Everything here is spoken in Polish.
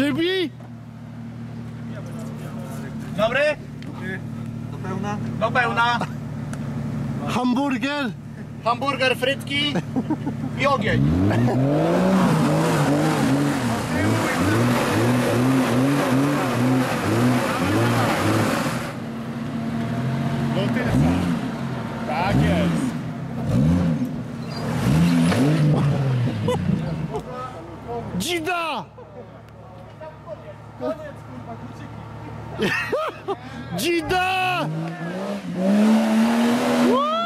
Przybij! Dobry? Do pełna? Do pełna. Hamburger! Hamburger, frytki i ogień. Tak jest. Dzida! Koniec, kurwa, kluczyki. Dzida! Woo!